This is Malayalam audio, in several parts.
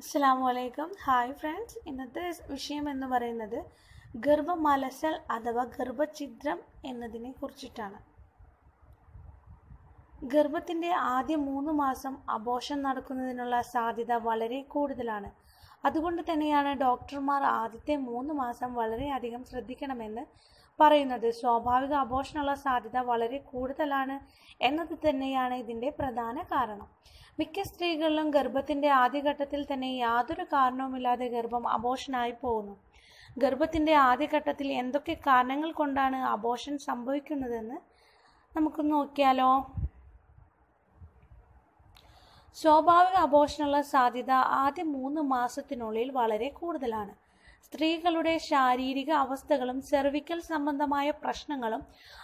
അസ്സാം വലൈക്കും ഹായ് ഫ്രണ്ട്സ്. ഇന്നത്തെ വിഷയം എന്ന് പറയുന്നത് ഗർഭമലസൽ അഥവാ ഗർഭഛിദ്രം എന്നതിനെ കുറിച്ചിട്ടാണ്. ഗർഭത്തിന്റെ ആദ്യ മൂന്ന് മാസം അബോഷൻ നടക്കുന്നതിനുള്ള സാധ്യത വളരെ കൂടുതലാണ്. അതുകൊണ്ട് തന്നെയാണ് ഡോക്ടർമാർ ആദ്യത്തെ മൂന്ന് മാസം വളരെയധികം ശ്രദ്ധിക്കണമെന്ന് പറയുന്നത്. സ്വാഭാവിക അബോഷനുള്ള സാധ്യത വളരെ കൂടുതലാണ് എന്നത് തന്നെയാണ് ഇതിന്റെ പ്രധാന കാരണം. മിക്ക സ്ത്രീകളിലും ഗർഭത്തിന്റെ ആദ്യഘട്ടത്തിൽ തന്നെ യാതൊരു കാരണവുമില്ലാതെ ഗർഭം അബോഷനായി പോകുന്നു. ഗർഭത്തിന്റെ ആദ്യഘട്ടത്തിൽ എന്തൊക്കെ കാരണങ്ങൾ കൊണ്ടാണ് അബോഷൻ സംഭവിക്കുന്നതെന്ന് നമുക്ക് നോക്കിയാലോ. സ്വാഭാവിക അബോഷനുള്ള സാധ്യത ആദ്യ മൂന്ന് മാസത്തിനുള്ളിൽ വളരെ കൂടുതലാണ്. സ്ത്രീകളുടെ ശാരീരിക അവസ്ഥകളും സെർവിക്കൽ സംബന്ധമായ പ്രശ്നങ്ങളും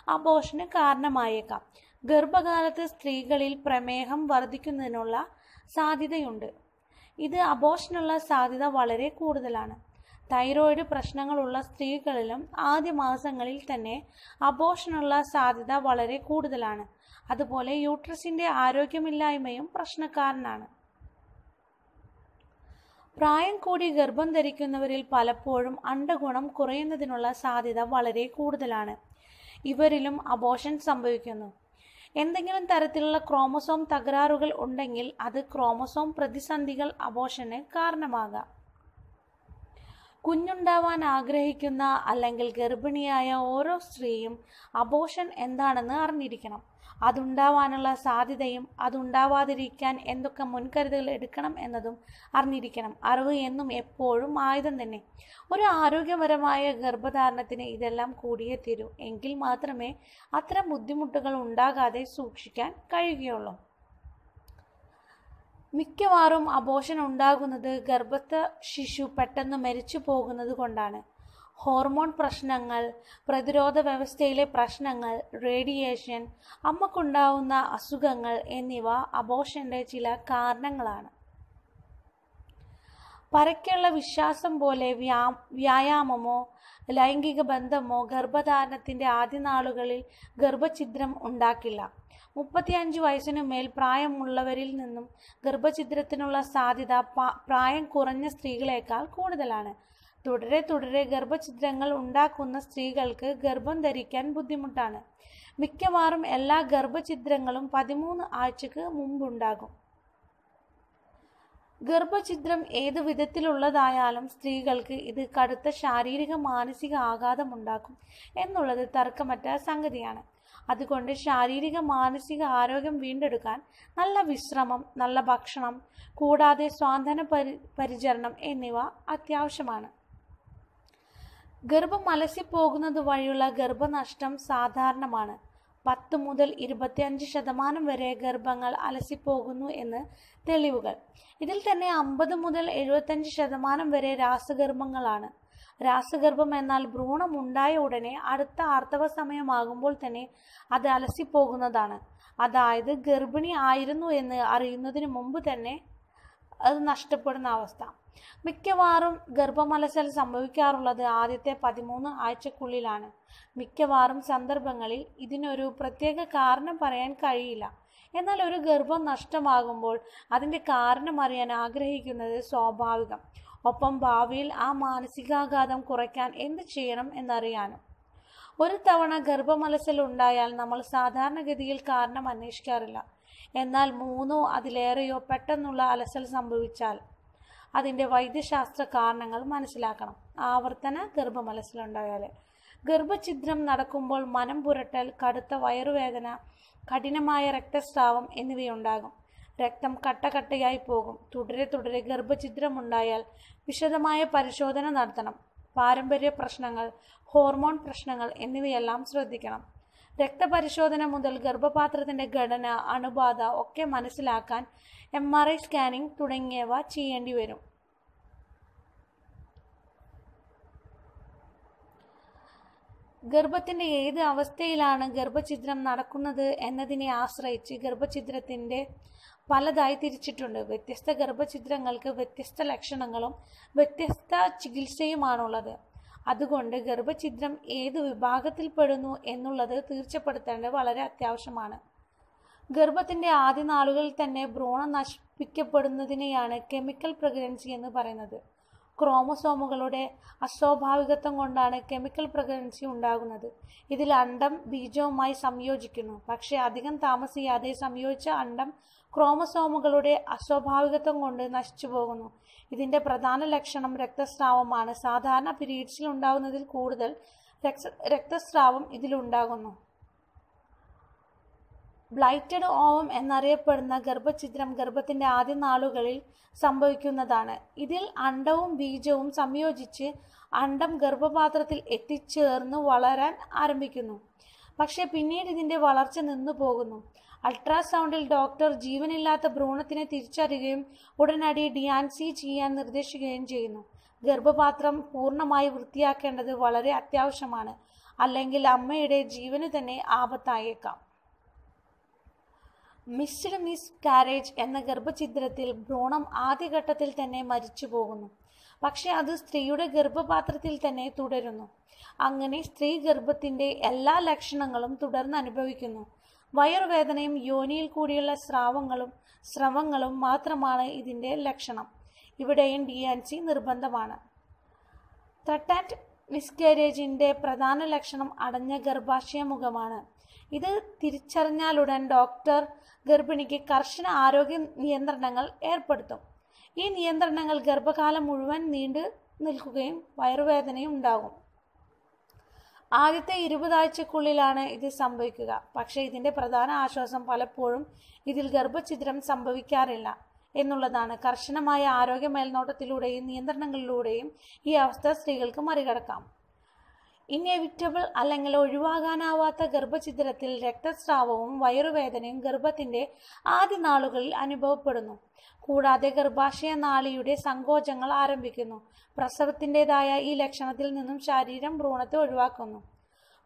അബോഷന് കാരണമായേക്കാം. ഗർഭകാലത്ത് സ്ത്രീകളിൽ പ്രമേഹം വർദ്ധിക്കുന്നതിനുള്ള സാധ്യതയുണ്ട്. ഇത് അബോഷനുള്ള സാധ്യത വളരെ കൂടുതലാണ്. തൈറോയിഡ് പ്രശ്നങ്ങളുള്ള സ്ത്രീകളിലും ആദ്യ മാസങ്ങളിൽ തന്നെ അബോഷനുള്ള സാധ്യത വളരെ കൂടുതലാണ്. അതുപോലെ യൂട്രസിന്റെ ആരോഗ്യമില്ലായ്മയും പ്രശ്നക്കാരനാണ്. പ്രായം കൂടി ഗർഭം ധരിക്കുന്നവരിൽ പലപ്പോഴും അണ്ടഗുണം കുറയുന്നതിനുള്ള സാധ്യത വളരെ കൂടുതലാണ്. ഇവരിലും അബോഷൻ സംഭവിക്കുന്നു. എന്തെങ്കിലും തരത്തിലുള്ള ക്രോമസോം തകരാറുകൾ ഉണ്ടെങ്കിൽ അത് ക്രോമസോം പ്രതിസന്ധികൾ അബോഷന് കാരണമാകാം. കുഞ്ഞുണ്ടാവാൻ ആഗ്രഹിക്കുന്ന അല്ലെങ്കിൽ ഗർഭിണിയായ ഓരോ സ്ത്രീയും അബോഷൻ എന്താണെന്ന് അറിഞ്ഞിരിക്കണം. അതുണ്ടാവാനുള്ള സാധ്യതയും അതുണ്ടാവാതിരിക്കാൻ എന്തൊക്കെ മുൻകരുതലുകൾ എടുക്കണം എന്നതും അറിഞ്ഞിരിക്കണം. അറിവ് എന്നും എപ്പോഴും ആയുധം തന്നെ. ഒരു ആരോഗ്യപരമായ ഗർഭധാരണത്തിന് ഇതെല്ലാം കൂടിയേ തീരൂ. എങ്കിൽ മാത്രമേ അത്തരം ബുദ്ധിമുട്ടുകൾ ഉണ്ടാകാതെ സൂക്ഷിക്കാൻ കഴിയുകയുള്ളൂ. മിക്കവാറും അബോഷൻ ഉണ്ടാകുന്നത് ഗർഭസ്ഥ ശിശു പെട്ടെന്ന് മരിച്ചു പോകുന്നത് കൊണ്ടാണ്. ഹോർമോൺ പ്രശ്നങ്ങൾ പ്രതിരോധ വ്യവസ്ഥയിലെ പ്രശ്നങ്ങൾ റേഡിയേഷൻ അമ്മക്കുണ്ടാവുന്ന അസുഖങ്ങൾ എന്നിവ അബോഷന്റെ ചില കാരണങ്ങളാണ്. പരക്കെയുള്ള വിശ്വാസം പോലെ വ്യാ വ്യായാമമോ ലൈംഗിക ബന്ധമോ ഗർഭധാരണത്തിന്റെ ആദ്യ നാളുകളിൽ ഗർഭഛിദ്രം ഉണ്ടാക്കില്ല. മുപ്പത്തിയഞ്ച് വയസ്സിനു മേൽ പ്രായമുള്ളവരിൽ നിന്നും ഗർഭഛിദ്രത്തിനുള്ള സാധ്യത പ്രായം കുറഞ്ഞ സ്ത്രീകളേക്കാൾ കൂടുതലാണ്. തുടരെ തുടരെ ഗർഭഛിദ്രങ്ങൾ ഉണ്ടാക്കുന്ന സ്ത്രീകൾക്ക് ഗർഭം ധരിക്കാൻ ബുദ്ധിമുട്ടാണ്. മിക്കവാറും എല്ലാ ഗർഭഛിദ്രങ്ങളും പതിമൂന്ന് ആഴ്ചക്ക് മുമ്പുണ്ടാകും. ഗർഭഛിദ്രം ഏത് വിധത്തിലുള്ളതായാലും സ്ത്രീകൾക്ക് ഇത് കടുത്ത ശാരീരിക മാനസിക ആഘാതം ഉണ്ടാക്കും എന്നുള്ളത് തർക്കമറ്റ സംഗതിയാണ്. അതുകൊണ്ട് ശാരീരിക മാനസിക ആരോഗ്യം വീണ്ടെടുക്കാൻ നല്ല വിശ്രമം നല്ല ഭക്ഷണം കൂടാതെ സ്വാന്തന പരി പരിചരണം എന്നിവ അത്യാവശ്യമാണ്. ഗർഭം അലസിപ്പോകുന്നത് വഴിയുള്ള ഗർഭനഷ്ടം സാധാരണമാണ്. പത്ത് മുതൽ ഇരുപത്തിയഞ്ച് ശതമാനം വരെ ഗർഭങ്ങൾ അലസിപ്പോകുന്നു എന്ന് തെളിവുകൾ. ഇതിൽ തന്നെ അമ്പത് മുതൽ എഴുപത്തഞ്ച് ശതമാനം വരെ രാസഗർഭങ്ങളാണ്. രാസഗർഭം എന്നാൽ ഭ്രൂണം ഉണ്ടായ ഉടനെ അടുത്ത ആർത്തവ സമയമാകുമ്പോൾ തന്നെ അത് അലസിപ്പോകുന്നതാണ്. അതായത് ഗർഭിണി ആയിരുന്നു എന്ന് അറിയുന്നതിന് മുമ്പ് തന്നെ അത് നഷ്ടപ്പെടുന്ന അവസ്ഥ. മിക്കവാറും ഗർഭമലസൽ സംഭവിക്കാറുള്ളത് ആദ്യത്തെ പതിമൂന്ന് ആഴ്ചക്കുള്ളിലാണ്. മിക്കവാറും സന്ദർഭങ്ങളിൽ ഇതിനൊരു പ്രത്യേക കാരണം പറയാൻ കഴിയില്ല. എന്നാൽ ഒരു ഗർഭം നഷ്ടമാകുമ്പോൾ അതിന്റെ കാരണം അറിയാൻ ആഗ്രഹിക്കുന്നത് സ്വാഭാവികം. ഒപ്പം ഭാവിയിൽ ആ മാനസികാഘാതം കുറയ്ക്കാൻ എന്ത് ചെയ്യണം എന്നറിയാനും. ഒരു തവണ ഗർഭമലസൽ ഉണ്ടായാൽ നമ്മൾ സാധാരണഗതിയിൽ കാരണം അന്വേഷിക്കാറില്ല. എന്നാൽ മൂന്നോ അതിലേറെയോ പെട്ടെന്നുള്ള അലസൽ സംഭവിച്ചാൽ അതിന്റെ വൈദ്യശാസ്ത്ര കാരണങ്ങൾ മനസ്സിലാക്കണം. ആവർത്തന ഗർഭമലസലുണ്ടായാൽ ഗർഭഛിദ്രം നടക്കുമ്പോൾ മനം പുരട്ടൽ കടുത്ത വയറുവേദന കഠിനമായ രക്തസ്രാവം എന്നിവയുണ്ടാകും. രക്തം കട്ടകട്ടയായി പോകും. തുടരെ തുടരെ ഗർഭഛിദ്രമുണ്ടായാൽ വിശദമായ പരിശോധന നടത്തണം. പാരമ്പര്യ പ്രശ്നങ്ങൾ ഹോർമോൺ പ്രശ്നങ്ങൾ എന്നിവയെല്ലാം ശ്രദ്ധിക്കണം. രക്തപരിശോധന മുതൽ ഗർഭപാത്രത്തിന്റെ ഘടന അണുബാധ ഒക്കെ മനസ്സിലാക്കാൻ എം ആർ ഐ സ്കാനിംഗ് തുടങ്ങിയവ ചെയ്യേണ്ടി വരും. ഗർഭത്തിന്റെ ഏത് അവസ്ഥയിലാണ് ഗർഭഛിദ്രം നടക്കുന്നത് എന്നതിനെ ആശ്രയിച്ച് ഗർഭഛിദ്രത്തിന്റെ പലതായി തിരിച്ചിട്ടുണ്ട്. വ്യത്യസ്ത ഗർഭഛിദ്രങ്ങൾക്ക് വ്യത്യസ്ത ലക്ഷണങ്ങളും വ്യത്യസ്ത ചികിത്സയുമാണുള്ളത്. അതുകൊണ്ട് ഗർഭഛിദ്രം ഏത് വിഭാഗത്തിൽപ്പെടുന്നു എന്നുള്ളത് തീർച്ചപ്പെടുത്തേണ്ടത് വളരെ അത്യാവശ്യമാണ്. ഗർഭത്തിന്റെ ആദ്യ നാളുകളിൽ തന്നെ ഭ്രൂണം നശിപ്പിക്കപ്പെടുന്നതിനെയാണ് കെമിക്കൽ പ്രഗ്നൻസി എന്ന് പറയുന്നത്. ക്രോമസോമുകളുടെ അസ്വാഭാവികത്വം കൊണ്ടാണ് കെമിക്കൽ പ്രഗ്നൻസി ഉണ്ടാകുന്നത്. ഇതിൽ അണ്ടം ബീജവുമായി സംയോജിക്കുന്നു. പക്ഷേ അധികം താമസിയാതെ സംയോജിച്ച അണ്ടം ക്രോമസോമുകളുടെ അസ്വാഭാവികത്വം കൊണ്ട് നശിച്ചു പോകുന്നു. ഇതിന്റെ പ്രധാന ലക്ഷണം രക്തസ്രാവമാണ്. സാധാരണ പിരീഡ്സിൽ ഉണ്ടാകുന്നതിൽ കൂടുതൽ രക്തസ്രാവം ഇതിലുണ്ടാകുന്നു. ബ്ലൈറ്റഡ് ഓവം എന്നറിയപ്പെടുന്ന ഗർഭഛിദ്രം ഗർഭത്തിന്റെ ആദ്യ നാളുകളിൽ സംഭവിക്കുന്നതാണ്. ഇതിൽ അണ്ടവും ബീജവും സംയോജിച്ച് അണ്ടം ഗർഭപാത്രത്തിൽ എത്തിച്ചേർന്ന് വളരാൻ ആരംഭിക്കുന്നു. പക്ഷേ പിന്നീട് ഇതിന്റെ വളർച്ച നിന്നു പോകുന്നു. അൾട്രാസൗണ്ടിൽ ഡോക്ടർ ജീവനില്ലാത്ത ഭ്രൂണത്തിനെ തിരിച്ചറിയുകയും ഉടനടി ഡിയാൻസി ചെയ്യാൻ നിർദ്ദേശിക്കുകയും ചെയ്യുന്നു. ഗർഭപാത്രം പൂർണമായി വൃത്തിയാക്കേണ്ടത് വളരെ അത്യാവശ്യമാണ്. അല്ലെങ്കിൽ അമ്മയുടെ ജീവന് തന്നെ ആപത്തായേക്കാം. മിസ്ഡ് മിസ് കാരേജ് എന്ന ഗർഭഛിദ്രത്തിൽ ഭ്രൂണം ആദ്യഘട്ടത്തിൽ തന്നെ മരിച്ചു പോകുന്നു. പക്ഷെ അത് സ്ത്രീയുടെ ഗർഭപാത്രത്തിൽ തന്നെ തുടരുന്നു. അങ്ങനെ സ്ത്രീ ഗർഭത്തിന്റെ എല്ലാ ലക്ഷണങ്ങളും തുടർന്ന് അനുഭവിക്കുന്നു. വയറുവേദനയും യോനിയിൽ കൂടിയുള്ള സ്രാവങ്ങളും സ്രവങ്ങളും മാത്രമാണ് ഇതിന്റെ ലക്ഷണം. ഇവിടെയും ഡി എൻ സി നിർബന്ധമാണ്. ത്രട്ടാറ്റ് മിസ്കാരേജിന്റെ പ്രധാന ലക്ഷണം അടഞ്ഞ ഗർഭാശയ മുഖമാണ്. ഇത് തിരിച്ചറിഞ്ഞാലുടൻ ഡോക്ടർ ഗർഭിണിക്ക് കർശന ആരോഗ്യ നിയന്ത്രണങ്ങൾ ഏർപ്പെടുത്തും. ഈ നിയന്ത്രണങ്ങൾ ഗർഭകാലം മുഴുവൻ നീണ്ടു നിൽക്കുകയും വയറുവേദനയും ഉണ്ടാകും. ആദ്യത്തെ ഇരുപതാഴ്ചക്കുള്ളിലാണ് ഇത് സംഭവിക്കുക. പക്ഷേ ഇതിന്റെ പ്രധാന ആശ്വാസം പലപ്പോഴും ഇതിൽ ഗർഭഛിദ്രം സംഭവിക്കാറില്ല എന്നുള്ളതാണ്. കർശനമായ ആരോഗ്യ മേൽനോട്ടത്തിലൂടെയും നിയന്ത്രണങ്ങളിലൂടെയും ഈ അവസ്ഥ സ്ത്രീകൾക്ക് മറികടക്കാം. ഇന്നെവിറ്റബിൾ അല്ലെങ്കിൽ ഒഴിവാകാനാവാത്ത ഗർഭഛിദ്രത്തിൽ രക്തസ്രാവവും വയറുവേദനയും ഗർഭത്തിന്റെ ആദ്യ നാളുകളിൽ അനുഭവപ്പെടുന്നു. കൂടാതെ ഗർഭാശയ നാളിയുടെ സങ്കോചങ്ങൾ ആരംഭിക്കുന്നു. പ്രസവത്തിന്റെതായ ഈ ലക്ഷണത്തിൽ നിന്നും ശരീരം ഭ്രൂണത്തെ ഒഴിവാക്കുന്നു.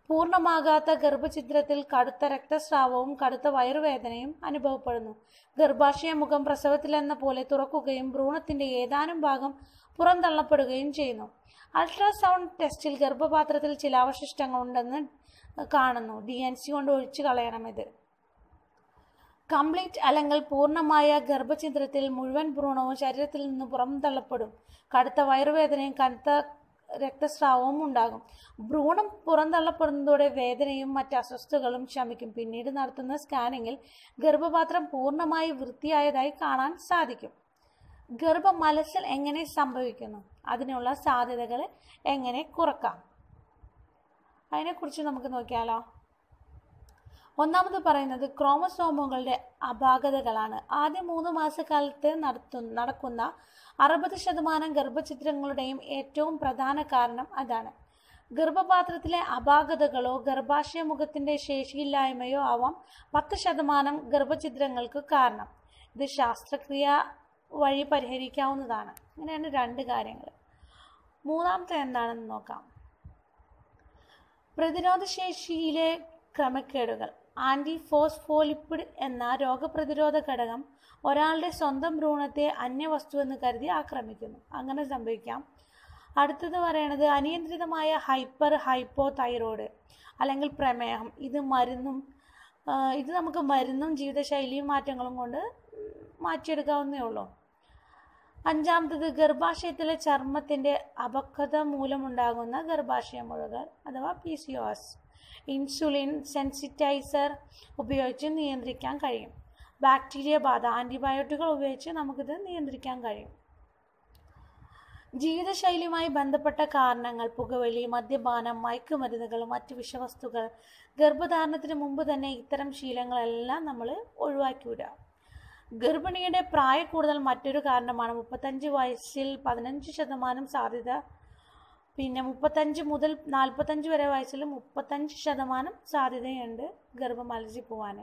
പൂർണമാകാത്ത ഗർഭഛിദ്രത്തിൽ കടുത്ത രക്തസ്രാവവും കടുത്ത വയറുവേദനയും അനുഭവപ്പെടുന്നു. ഗർഭാശയ മുഖം പ്രസവത്തിലെന്ന പോലെ തുറക്കുകയും ഭ്രൂണത്തിന്റെ ഏതാനും ഭാഗം പുറന്തള്ളപ്പെടുകയും ചെയ്യുന്നു. അൾട്രാസൗണ്ട് ടെസ്റ്റിൽ ഗർഭപാത്രത്തിൽ ചില അവശിഷ്ടങ്ങൾ ഉണ്ടെന്ന് കാണുന്നു. ഡി എൻ സി കൊണ്ട് ഒഴിച്ചു കളയണം ഇത്. കംപ്ലീറ്റ് അല്ലെങ്കിൽ പൂർണമായ ഗർഭചിത്രത്തിൽ മുഴുവൻ ഭ്രൂണവും ശരീരത്തിൽ നിന്ന് പുറന്തള്ളപ്പെടും. കടുത്ത വയറുവേദനയും കനത്ത രക്തസ്രാവവും ഉണ്ടാകും. ഭ്രൂണം പുറന്തള്ളപ്പെടുന്നതോടെ വേദനയും മറ്റ് അസ്വസ്ഥതകളും ശമിക്കും. പിന്നീട് നടത്തുന്ന സ്കാനിങ്ങിൽ ഗർഭപാത്രം പൂർണമായി വൃത്തിയായതായി കാണാൻ സാധിക്കും. ഗർഭം എങ്ങനെ സംഭവിക്കുന്നു? അതിനുള്ള സാധ്യതകൾ എങ്ങനെ കുറക്കാം? അതിനെക്കുറിച്ച് നമുക്ക് നോക്കിയാലോ. ഒന്നാമത് പറയുന്നത് ക്രോമസോമുകളുടെ അപാകതകളാണ്. ആദ്യ മൂന്ന് മാസക്കാലത്ത് നടത്തു നടക്കുന്ന അറുപത് ശതമാനം ഗർഭചിത്രങ്ങളുടെയും ഏറ്റവും പ്രധാന കാരണം അതാണ്. ഗർഭപാത്രത്തിലെ അപാകതകളോ ഗർഭാശയ മുഖത്തിന്റെ ശേഷിയില്ലായ്മയോ ആവാം പത്ത് ശതമാനം ഗർഭചിത്രങ്ങൾക്ക് കാരണം. ഇത് ശാസ്ത്രക്രിയ വഴി പരിഹരിക്കാവുന്നതാണ്. ഇങ്ങനെയാണ് രണ്ട് കാര്യങ്ങൾ മൂന്നാമത്തെ എന്താണെന്ന് നോക്കാം. പ്രതിരോധശേഷിയിലെ ക്രമക്കേടുകൾ. ആന്റി ഫോസ്ഫോലിപ്പിഡ് എന്ന രോഗപ്രതിരോധ ഘടകം ഒരാളുടെ സ്വന്തം ഭ്രൂണത്തെ അന്യവസ്തു എന്ന് കരുതി ആക്രമിക്കുന്നു. അങ്ങനെ സംഭവിക്കാം. അടുത്തത് പറയണത് അനിയന്ത്രിതമായ ഹൈപ്പർ ഹൈപ്പോ തൈറോയ്ഡ് അല്ലെങ്കിൽ പ്രമേഹം. ഇത് മരുന്നും ഇത് നമുക്ക് മരുന്നും ജീവിതശൈലിയും മാറ്റങ്ങളും കൊണ്ട് മാറ്റിയെടുക്കാവുന്നേ ഉള്ളൂ. അഞ്ചാമത്തത് ഗർഭാശയത്തിലെ ചർമ്മത്തിന്റെ അപക്വത മൂലമുണ്ടാകുന്ന ഗർഭാശയ മുഴകൾ അഥവാ P C O S insulin sensitiser ഉപയോഗിച്ച് നിയന്ത്രിക്കാൻ കഴിയും. ബാക്ടീരിയ ബാധ ആന്റിബയോട്ടിക്കുകൾ ഉപയോഗിച്ച് നമുക്കിത് നിയന്ത്രിക്കാൻ കഴിയും. ജീവിതശൈലിയുമായി ബന്ധപ്പെട്ട കാരണങ്ങൾ പുകവലി മദ്യപാനം മയക്കുമരുന്നുകൾ മറ്റ് വിഷവസ്തുക്കൾ ഗർഭധാരണത്തിന് മുമ്പ് തന്നെ ഇത്തരം ശീലങ്ങളെല്ലാം നമ്മൾ ഒഴിവാക്കിവിടുക. ഗർഭിണിയുടെ പ്രായ കൂടുതൽ മറ്റൊരു കാരണമാണ്. മുപ്പത്തഞ്ച് വയസ്സിൽ പതിനഞ്ച് ശതമാനം സാധ്യത പിന്നെ മുപ്പത്തഞ്ച് മുതൽ നാൽപ്പത്തഞ്ച് വരെ വയസ്സിൽ മുപ്പത്തഞ്ച് ശതമാനം സാധ്യതയുണ്ട് ഗർഭം അലസി പോവാൻ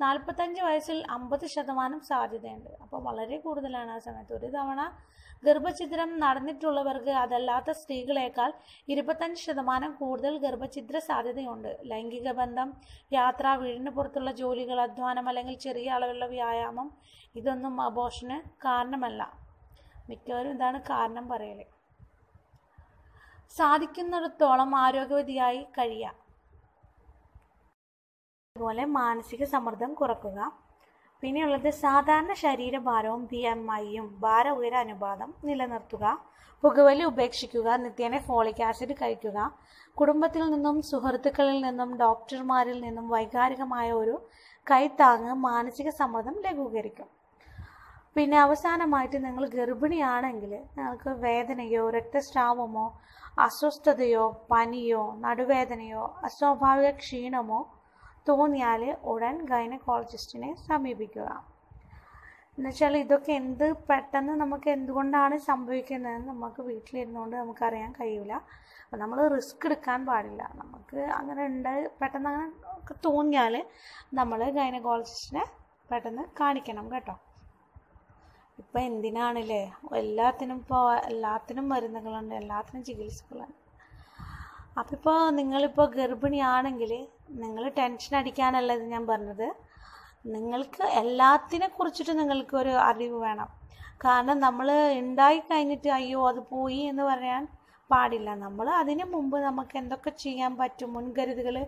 നാൽപ്പത്തഞ്ച് വയസ്സിൽ അമ്പത് ശതമാനം സാധ്യതയുണ്ട്. അപ്പോൾ വളരെ കൂടുതലാണ് ആ സമയത്ത്. ഒരു തവണ ഗർഭഛിദ്രം നടന്നിട്ടുള്ളവർക്ക് അതല്ലാത്ത സ്ത്രീകളേക്കാൾ ഇരുപത്തഞ്ച് ശതമാനം കൂടുതൽ ഗർഭഛിദ്ര സാധ്യതയുണ്ട്. ലൈംഗിക ബന്ധം യാത്ര വീടിന് പുറത്തുള്ള ജോലികൾ അധ്വാനം അല്ലെങ്കിൽ ചെറിയ അളവിലുള്ള വ്യായാമം ഇതൊന്നും അബോഷന് കാരണമല്ല. മിക്കവരും ഇതാണ് കാരണം പറയൽ. സാധിക്കുന്നിടത്തോളം ആരോഗ്യവതിയായി കഴിയാം. അതുപോലെ മാനസിക സമ്മർദ്ദം കുറക്കുക. പിന്നെയുള്ളത് സാധാരണ ശരീരഭാരവും ബി എം ഐയും ഭാര ഉയര അനുപാതം നിലനിർത്തുക. പുകവലി ഉപേക്ഷിക്കുക നിത്യേന ഫോളിക് ആസിഡ് കഴിക്കുക. കുടുംബത്തിൽ നിന്നും സുഹൃത്തുക്കളിൽ നിന്നും ഡോക്ടർമാരിൽ നിന്നും വൈകാരികമായ ഒരു കൈത്താങ്ങ് മാനസിക സമ്മർദ്ദം ലഘൂകരിക്കും. പിന്നെ അവസാനമായിട്ട് നിങ്ങൾ ഗർഭിണിയാണെങ്കിൽ നിങ്ങൾക്ക് വേദനയോ രക്തസ്രാവമോ അസ്വസ്ഥതയോ പനിയോ നടുവേദനയോ അസ്വാഭാവിക ക്ഷീണമോ തോന്നിയാൽ ഉടൻ ഗൈനക്കോളജിസ്റ്റിനെ സമീപിക്കുക. എന്നുവെച്ചാൽ ഇതൊക്കെ എന്ത് പെട്ടെന്ന് നമുക്ക് എന്തുകൊണ്ടാണ് സംഭവിക്കുന്നതെന്ന് നമുക്ക് വീട്ടിലിരുന്നുകൊണ്ട് നമുക്കറിയാൻ കഴിയില്ല അപ്പം നമ്മൾ റിസ്ക് എടുക്കാൻ പാടില്ല. നമുക്ക് അങ്ങനെ ഉണ്ട് പെട്ടെന്ന് അങ്ങനെ തോന്നിയാൽ നമ്മൾ ഗൈനക്കോളജിസ്റ്റിനെ പെട്ടെന്ന് കാണിക്കണം കേട്ടോ. ഇപ്പം എന്തിനാണല്ലേ? എല്ലാത്തിനും ഇപ്പോൾ എല്ലാത്തിനും മരുന്നുകളുണ്ട് എല്ലാത്തിനും ചികിത്സകളുണ്ട്. അപ്പം ഇപ്പോൾ നിങ്ങളിപ്പോൾ ഗർഭിണിയാണെങ്കിൽ നിങ്ങൾ ടെൻഷൻ അടിക്കാനല്ല ഇത് ഞാൻ പറഞ്ഞത്. നിങ്ങൾക്ക് എല്ലാത്തിനെ കുറിച്ചിട്ട് നിങ്ങൾക്കൊരു അറിവ് വേണം. കാരണം നമ്മൾ ഉണ്ടായി കഴിഞ്ഞിട്ട് അയ്യോ അത് പോയി എന്ന് പറയാൻ പാടില്ല. നമ്മൾ അതിന് മുമ്പ് നമുക്ക് എന്തൊക്കെ ചെയ്യാൻ പറ്റും? മുൻകരുതുകൾ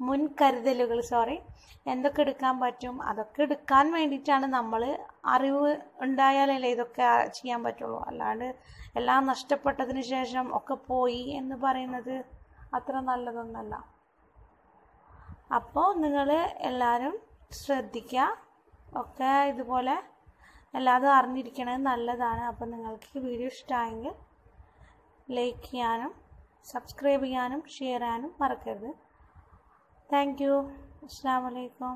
മുൻകരുതലുകൾ സോറി എന്തൊക്കെ എടുക്കാൻ പറ്റും? അതൊക്കെ എടുക്കാൻ വേണ്ടിയിട്ടാണ് നമ്മൾ അറിവ് ഉണ്ടായാലല്ലേ ഇതൊക്കെ ചെയ്യാൻ പറ്റുള്ളൂ. അല്ലാണ്ട് എല്ലാം നഷ്ടപ്പെട്ടതിന് ശേഷം ഒക്കെ പോയി എന്ന് പറയുന്നത് അത്ര നല്ലതൊന്നല്ല. അപ്പോൾ നിങ്ങൾ എല്ലാവരും ശ്രദ്ധിക്കുക ഒക്കെ ഇതുപോലെ എല്ലാതും അറിഞ്ഞിരിക്കണത് നല്ലതാണ്. അപ്പോൾ നിങ്ങൾക്ക് വീഡിയോ ഇഷ്ടമായെങ്കിൽ ലൈക്ക് ചെയ്യാനും സബ്സ്ക്രൈബ് ചെയ്യാനും ഷെയർ ചെയ്യാനും മറക്കരുത്. താങ്ക് യു അസ്സാം വലൈക്കും